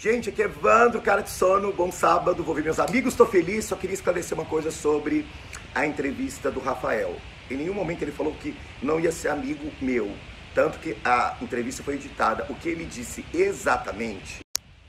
Gente, aqui é Evandro, cara de sono, bom sábado, vou ver meus amigos, tô feliz, só queria esclarecer uma coisa sobre a entrevista do Rafael. Em nenhum momento ele falou que não ia ser amigo meu, tanto que a entrevista foi editada. O que ele disse exatamente,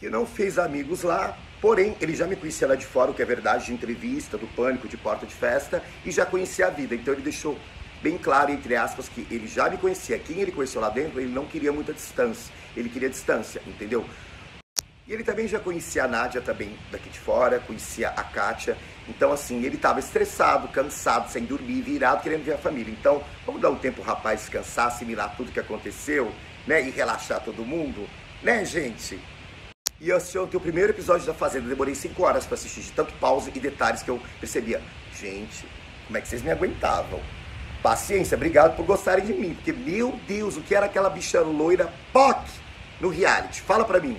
que não fez amigos lá, porém ele já me conhecia lá de fora, o que é verdade, de entrevista, do pânico, de porta de festa, e já conhecia a vida, então ele deixou bem claro, entre aspas, que ele já me conhecia. Quem ele conheceu lá dentro, ele não queria muita distância, ele queria distância, entendeu? E ele também já conhecia a Nádia também daqui de fora, conhecia a Kátia. Então, assim, ele estava estressado, cansado, sem dormir, virado, querendo ver a família. Então, vamos dar um tempo o rapaz descansar, assimilar tudo que aconteceu, né? E relaxar todo mundo, né, gente? E eu assisti ontem o primeiro episódio da Fazenda. Demorei cinco horas para assistir, de tanto pausa e detalhes que eu percebia. Gente, como é que vocês me aguentavam? Paciência, obrigado por gostarem de mim. Porque, meu Deus, o que era aquela bicha loira POC no reality? Fala pra mim.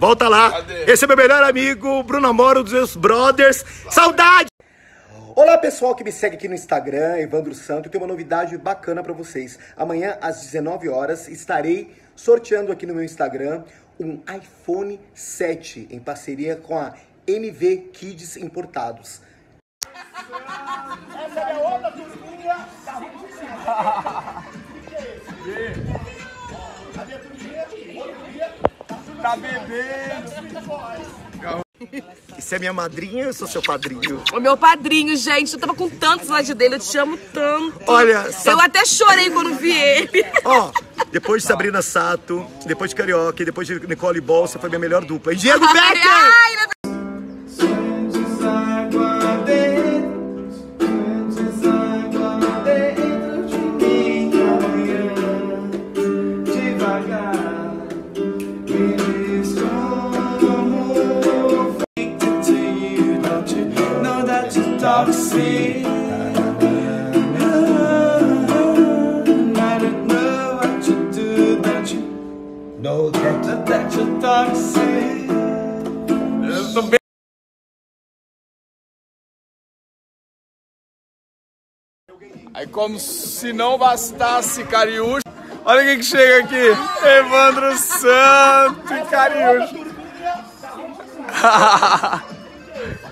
Volta lá. Cadê? Esse é meu melhor amigo, Bruno Moro, dos meus brothers. Saudade! Olá pessoal que me segue aqui no Instagram, Evandro Santo, tem uma novidade bacana pra vocês. Amanhã às 19 horas estarei sorteando aqui no meu Instagram um iPhone 7 em parceria com a MV Kids Importados. Essa é a outra turminha da Tá bebendo. Isso é minha madrinha, eu sou seu padrinho. O meu padrinho, gente, eu tava com tantos lá de dele, eu te amo tanto. Olha, sa- Eu até chorei quando vi ele. Ó, depois de Sabrina Sato, depois de Carioca e depois de Nicole Ball, você foi minha melhor dupla. E Diego Becker! Ai, Aí como se não bastasse Cariúcho, olha quem que chega aqui, Evandro Santo e Cariúcho.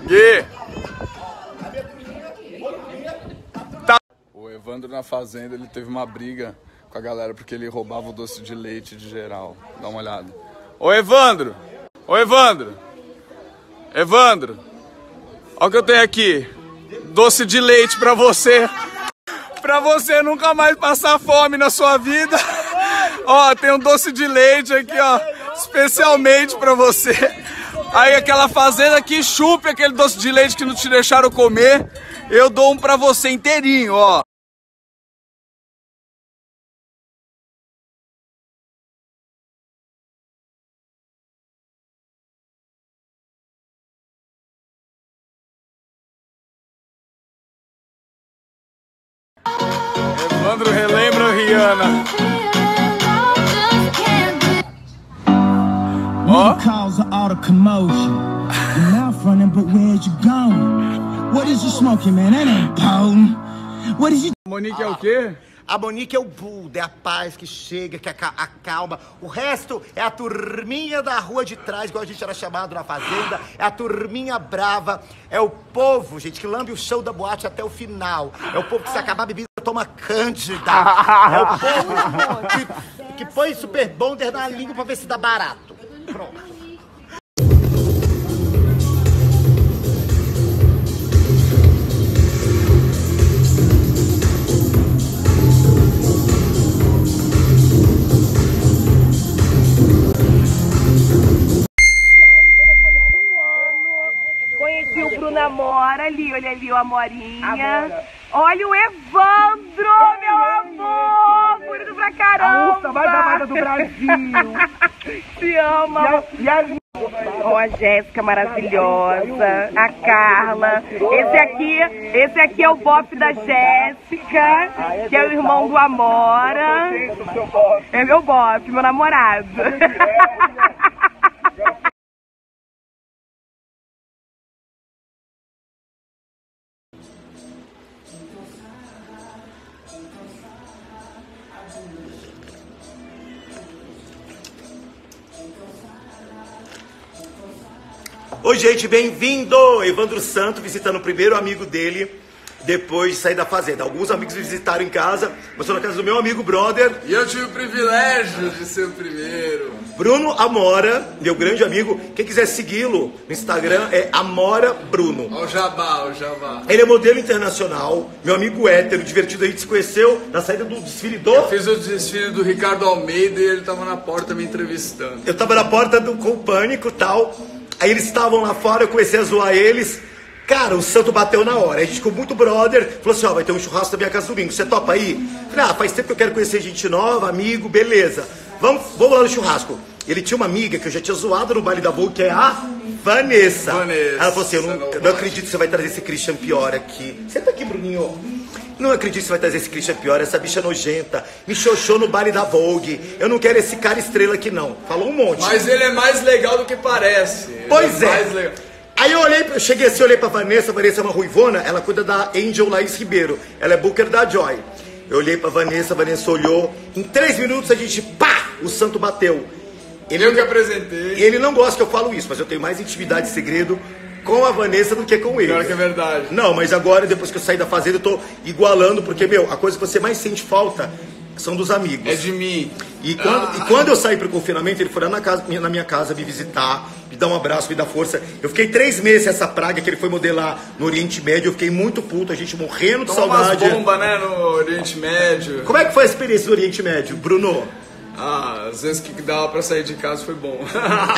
Gui. Tá. O Evandro na fazenda, ele teve uma briga com a galera porque ele roubava o doce de leite de geral. Dá uma olhada. Ô Evandro! Ô Evandro! Evandro! Olha o que eu tenho aqui. Doce de leite pra você. Pra você nunca mais passar fome na sua vida. Ó, tem um doce de leite aqui, ó. Especialmente pra você. Aí aquela fazenda que chupe aquele doce de leite que não te deixaram comer. Eu dou um pra você inteirinho, ó. Ain't potent. What is you Monique é o quê? A Monique é o Buda, é a paz que chega, que aca- acalma. O resto é a turminha da rua de trás, igual a gente era chamado na fazenda. É a turminha brava. É o povo, gente, que lambe o show da boate até o final. É o povo que se acabar bebida toma Cândida. é o povo que, que põe super bonder na língua pra ver se dá barato. Pronto. Conheci o Bruno Amora ali, olha ali o Amorinha. Amora. Olha o Evandro, meu amor! Bonito pra caramba! A ursa mais amada do Brasil. Te ama! E a Ó, a Jéssica maravilhosa, a Carla. Esse aqui, esse aqui é o bofe da Jéssica, que é o irmão do Amora. É meu bofe, meu namorado. Oi, gente, bem-vindo! Evandro Santo visitando o primeiro amigo dele depois de sair da fazenda. Alguns amigos me visitaram em casa, mas estou na casa do meu amigo brother, E eu tive o privilégio de ser o primeiro. Bruno Amora, meu grande amigo. Quem quiser segui-lo no Instagram é Amora Bruno. Ó o jabá, o jabá. Ele é modelo internacional, meu amigo hétero, divertido. A gente se conheceu na saída do desfile do. Eu fiz o desfile do Ricardo Almeida e ele tava na porta me entrevistando. Eu tava na porta do com pânico e tal. Aí eles estavam lá fora, eu comecei a zoar eles. Cara, o santo bateu na hora. A gente ficou muito brother. Falou assim: ó, vai ter um churrasco na minha casa domingo. Você topa aí? Falei, ah, faz tempo que eu quero conhecer gente nova, amigo, beleza. Vamos, vamos lá no churrasco. Ele tinha uma amiga que eu já tinha zoado no baile da Vogue, que é a Vanessa. Vanessa, Ela falou assim: eu não, não não vai. acredito que você vai trazer esse Christian Pior aqui. Senta aqui, Bruninho. Não acredito que você vai trazer esse Christian Pior, essa bicha nojenta. Me xoxou no baile da Vogue. Eu não quero esse cara estrela aqui, não. Falou um monte. Mas ele é mais legal do que parece. Ele Pois é. Legal. Aí eu olhei, eu cheguei assim, olhei pra Vanessa, a Vanessa é uma ruivona, ela cuida da Angel Laís Ribeiro. Ela é booker da Joy. Eu olhei pra Vanessa, a Vanessa olhou. Em três minutos a gente, pá, o santo bateu. Ele, Eu que apresentei. ele não gosta que eu falo isso, mas eu tenho mais intimidade e segredo com a Vanessa do que com ele. Pior que é verdade. Não, mas agora, depois que eu saí da fazenda, eu tô igualando, porque, meu, a coisa que você mais sente falta são dos amigos. É de mim. E quando, e quando eu saí pro confinamento, ele foi lá na, casa, na minha casa me visitar, me dar um abraço, me dar força. Eu fiquei três meses essa praga que ele foi modelar no Oriente Médio. Eu fiquei muito puto, a gente morrendo de Toma umas saudade. bombas, né, no Oriente Médio. Como é que foi a experiência do Oriente Médio, Bruno? Ah, às vezes que dava pra sair de casa foi bom.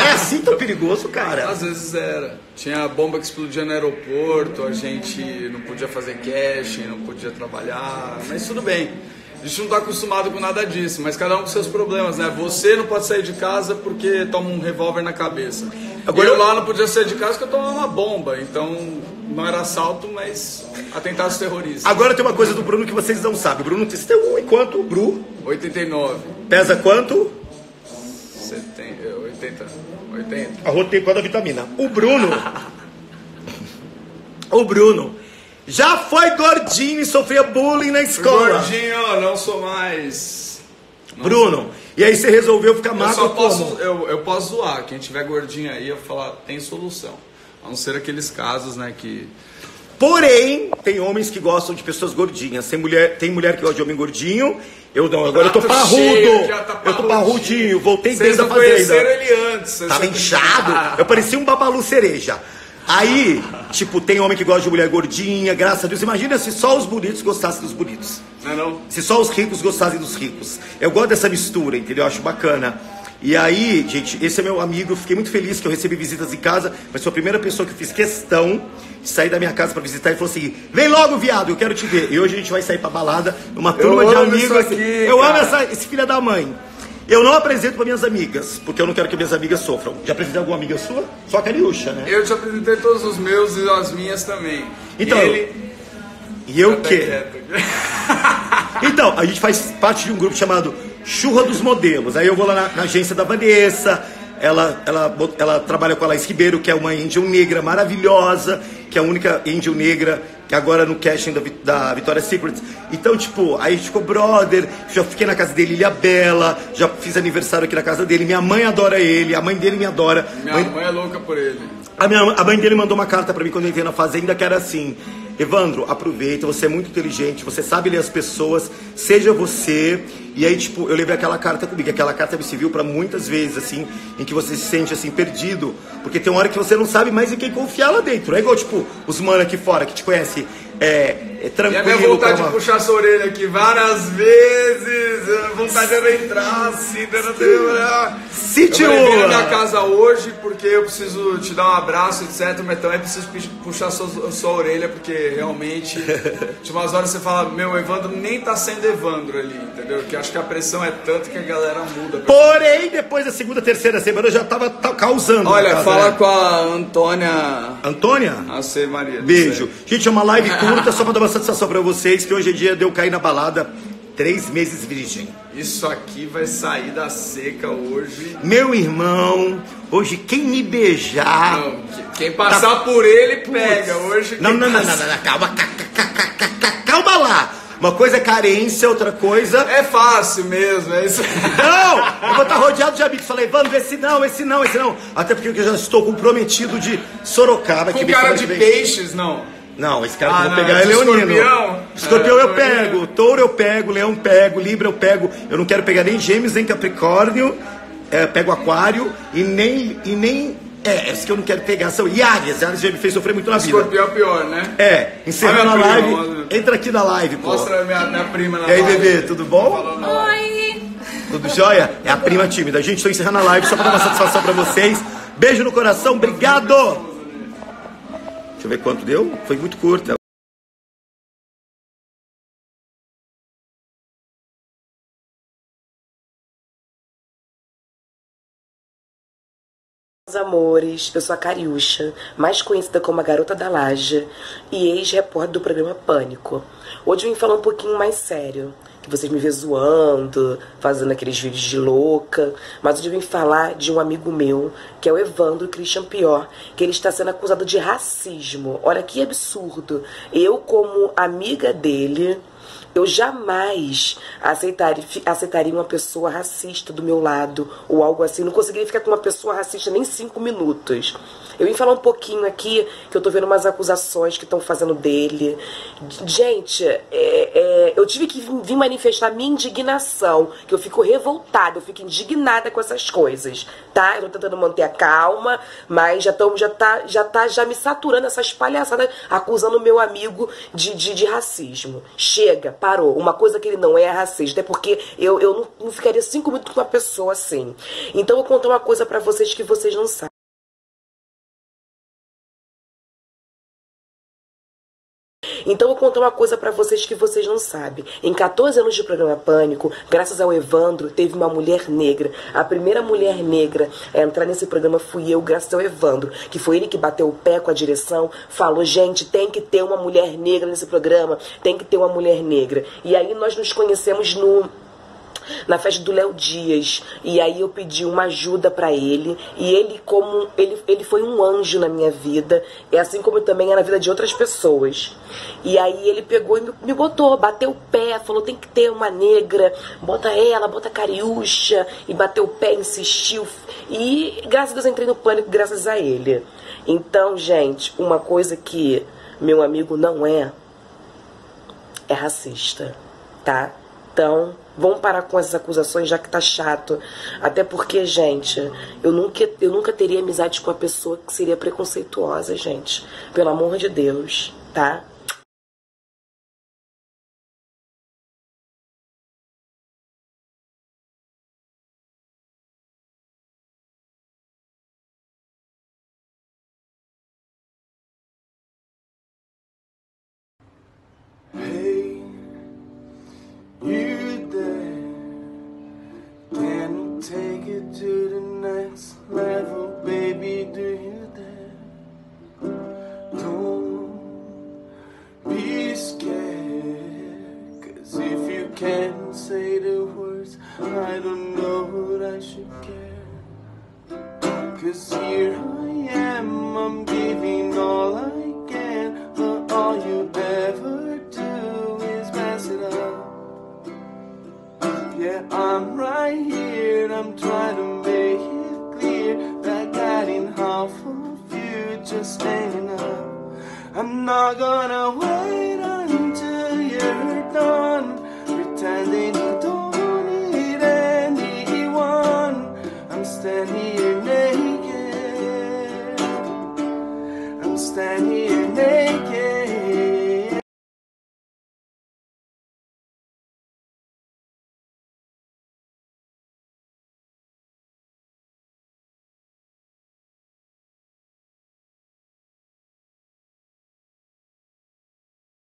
É assim tão perigoso, cara? Às vezes era. Tinha bomba que explodia no aeroporto, a gente não podia fazer cash, não podia trabalhar, mas tudo bem. A gente não tá acostumado com nada disso, mas cada um com seus problemas, né? Você não pode sair de casa porque toma um revólver na cabeça. Agora eu lá não podia sair de casa porque eu tomava uma bomba, então não era assalto, mas atentados terroristas. Agora tem uma coisa do Bruno que vocês não sabem. Bruno, você tem um e quanto? Bru? 89, Pesa quanto? 70, 80, 80. Arrotei quanto a vitamina. O Bruno. o Bruno. Já foi gordinho e sofria bullying na escola. Gordinho, não sou mais. Bruno, e aí você resolveu ficar Eu magro só posso, como? eu, eu posso zoar. Quem tiver gordinho aí, eu vou falar, tem solução. A não ser aqueles casos, né, que. Porém, tem homens que gostam de pessoas gordinhas. Tem mulher, tem mulher que gosta de homem gordinho. Eu não, agora eu tô parrudo. cheio, tá eu tô parrudinho. voltei Vocês da não fazenda. conheceram ele antes. Tava inchado. Eu parecia um babalu cereja. Aí, tipo, tem homem que gosta de mulher gordinha, graças a Deus. Imagina se só os bonitos gostassem dos bonitos. Não é não? Se só os ricos gostassem dos ricos. Eu gosto dessa mistura, entendeu? Eu acho bacana. E aí, gente, esse é meu amigo. Eu fiquei muito feliz que eu recebi visitas em casa, mas foi a primeira pessoa que eu fiz questão de sair da minha casa pra visitar e falou assim: vem logo, viado, eu quero te ver. E hoje a gente vai sair pra balada, numa turma de amo amigos. aqui, eu amo cara. essa, esse filho da mãe. Eu não apresento pra minhas amigas, porque eu não quero que minhas amigas sofram. Já apresentei alguma amiga sua? Só a Cariúcha, né? Eu te apresentei todos os meus e as minhas também. Então, E ele. E eu Tá quieto. Então, a gente faz parte de um grupo chamado Churra dos Modelos. Aí eu vou lá na, na agência da Vanessa, ela, ela, ela trabalha com a Laís Ribeiro, que é uma angel negra maravilhosa, que é a única angel negra que agora no casting da, da Victoria's Secret. Então, tipo, aí a gente ficou brother, já fiquei na casa dele, Ilha Bela, já fiz aniversário aqui na casa dele. Minha mãe adora ele, a mãe dele me adora. Minha Mãe- mãe é louca por ele. a, minha, a mãe dele mandou uma carta pra mim quando eu entrei na fazenda que era assim: Evandro, aproveita, você é muito inteligente, você sabe ler as pessoas, seja você. E aí, tipo, eu levei aquela carta comigo. Aquela carta me serviu pra muitas vezes, assim, em que você se sente assim, perdido. Porque tem uma hora que você não sabe mais em quem confiar lá dentro. É igual, tipo, os mano aqui fora que te conhece. É, É E tranquilo. a minha vontade calma. de puxar essa orelha aqui várias vezes, a vontade de eu entrar assim, City Eu falei, vim na minha casa hoje porque eu preciso te dar um abraço, etc. Mas também preciso puxar sua, sua orelha, porque realmente, de umas horas você fala, meu, Evandro nem tá sendo Evandro ali, entendeu? Que acho que a pressão é tanto que a galera muda. Porém, depois da segunda, terceira semana eu já tava ta- causando. Olha, casa, fala né? com a Antônia Antônia? AC Maria. Beijo. Gente, é uma live curta, só pra dar uma satisfação pra vocês, que hoje é dia de eu cair na balada três meses virgem. Isso aqui vai sair da seca hoje. Meu irmão, hoje quem me beijar... Não, que- quem passar por ele pega. Hoje Não, não, não, não, passa- não, não, calma, ca- ca- ca- ca- ca- calma lá. Uma coisa é carência, outra coisa... É fácil mesmo, é isso. Não! Eu vou estar rodeado de amigos. Falei, Evandro, esse não, esse não, esse não. Até porque eu já estou comprometido de Sorocaba. que Com vem cara de que vem. peixes, não. Não, esse cara Ah, que eu vou não, pegar é leonino. escorpião? Escorpião É, eu leonino. pego, touro eu pego, leão pego, libra eu pego. Eu não quero pegar nem gêmeos, nem capricórnio. É, pego aquário e nem... E nem é, esse que eu não quero pegar são e Áries. Áries já me fez sofrer muito na vida. Escorpião é pior, né? É, encerrando a live. prima. Entra aqui na live, pô. Mostra a minha, minha prima na E aí, live. bebê, tudo bom? Oi! Tudo jóia? É a prima tímida. Gente, estou encerrando a live só para dar uma satisfação para vocês. Beijo no coração, obrigado! Deixa eu ver quanto deu. Foi muito curta. Amores, eu sou a Cariúcha, mais conhecida como a Garota da Laje e ex-repórter do programa Pânico. Hoje eu vim falar um pouquinho mais sério, que vocês me vê zoando, fazendo aqueles vídeos de louca, mas hoje eu vim falar de um amigo meu, que é o Evandro Christian Pior, que ele está sendo acusado de racismo. Olha que absurdo. Eu, como amiga dele, eu jamais aceitaria, aceitaria uma pessoa racista do meu lado ou algo assim. Não conseguiria ficar com uma pessoa racista nem cinco minutos. Eu vim falar um pouquinho aqui que eu tô vendo umas acusações que estão fazendo dele. Gente, é, é, eu tive que vir manifestar minha indignação, que eu fico revoltada, eu fico indignada com essas coisas, tá? Eu tô tentando manter a calma, mas já, tão, já, tá, já tá já me saturando essas palhaçadas acusando meu amigo de, de, de racismo. Chega, parou. Uma coisa que ele não é é racista, até porque eu, eu não, não ficaria cinco minutos com uma pessoa assim. Então eu vou contar uma coisa pra vocês que vocês não sabem. Então eu vou contar uma coisa pra vocês que vocês não sabem. Em 14 anos de programa Pânico, graças ao Evandro, teve uma mulher negra. A primeira mulher negra a entrar nesse programa fui eu, graças ao Evandro, que foi ele que bateu o pé com a direção, falou: "Gente, tem que ter uma mulher negra nesse programa, tem que ter uma mulher negra". E aí nós nos conhecemos no na festa do Léo Dias. E aí eu pedi uma ajuda pra ele. E ele, como ele, ele foi um anjo na minha vida, é assim como também é na vida de outras pessoas. E aí ele pegou e me, me botou, bateu o pé, falou: tem que ter uma negra, bota ela, bota cariúcha. E bateu o pé, insistiu. E graças a Deus eu entrei no pânico, graças a ele. Então, gente, uma coisa que meu amigo não é, é racista, tá? Então, vamos parar com essas acusações, já que tá chato. Até porque, gente, eu nunca, eu nunca teria amizade com uma pessoa que seria preconceituosa, gente. Pelo amor de Deus, tá? Hey, take it to the next level, baby? Do you dare? Don't be scared, cause if you can't say the words, I don't know what I should care. Cause here I am, I'm giving all I can, but all you ever do is mess it up. Yeah, I'm I'm trying to make it clear that getting half of you just ain't enough. I'm not gonna wait.